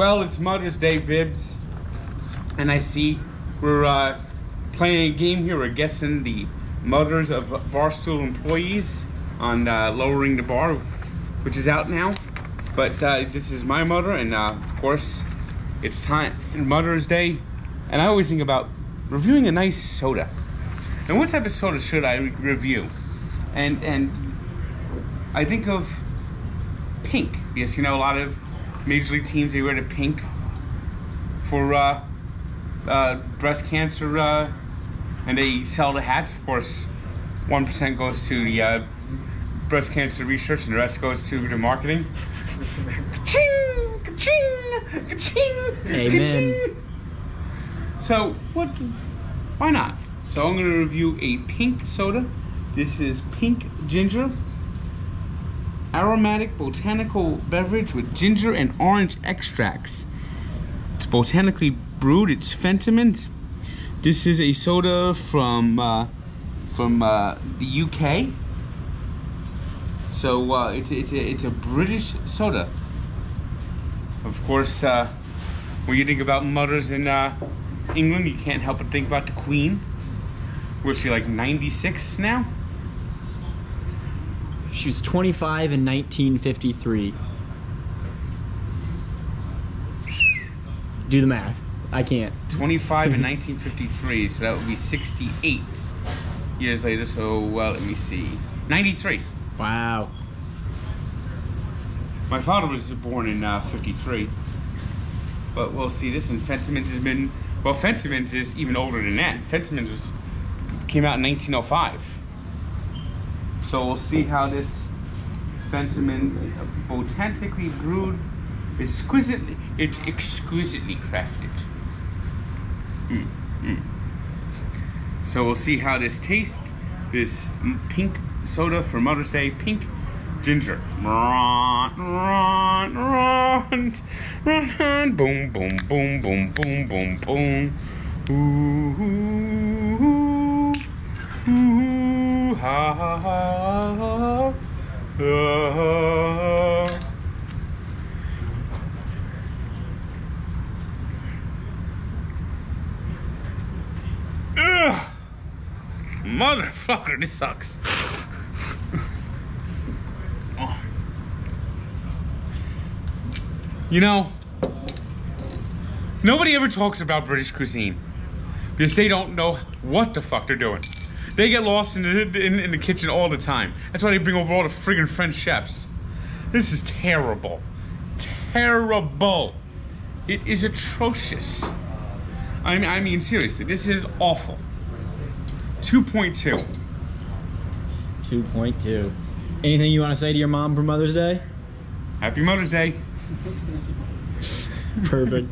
Well, it's Mother's Day, Vibs. And I see we're uh, playing a game here. We're guessing the mothers of Barstool employees on uh, lowering the bar, which is out now. But uh, this is my mother, and uh, of course, it's time Mother's Day. And I always think about reviewing a nice soda. And what type of soda should I re- review? And and I think of pink because you know a lot of major league teams they wear the pink for uh, uh, breast cancer, uh, and they sell the hats. Of course, one percent goes to the uh, breast cancer research, and the rest goes to the marketing. Ka-ching, ka-ching, ka-ching, Amen. ka-ching. So what? Why not? So I'm going to review a pink soda. This is pink ginger aromatic botanical beverage with ginger and orange extracts. It's botanically brewed. It's Fentimans. This is a soda from uh, from uh, the UK. So uh, it's it's a, it's a British soda. Of course, uh, when you think about mothers in uh, England, you can't help but think about the Queen. Was she like 96 now? She was 25 in 1953. Do the math. I can't. 25 in 1953, so that would be 68 years later. So, well, let me see. 93. Wow. My father was born in uh, 53. But we'll see. This and Fentimans has been. Well, Fentimans is even older than that. Fentimans was came out in 1905. So we'll see how this Fentimans botanically brewed, exquisitely. It's exquisitely crafted. Mm, mm. So we'll see how this tastes. This pink soda for Mother's Day, pink ginger. Run, run, run, run. Boom, boom, boom, boom, boom, boom, boom. Ooh, ooh, ooh, ooh, ha, ha, ha. Ugh. Motherfucker, this sucks. Oh. You know, nobody ever talks about British cuisine because they don't know what the fuck they're doing. They get lost in the, in, in the kitchen all the time. That's why they bring over all the friggin' French chefs. This is terrible. Terrible. It is atrocious. I mean, I mean seriously, this is awful. 2.2. 2.2. Anything you want to say to your mom for Mother's Day? Happy Mother's Day. Perfect.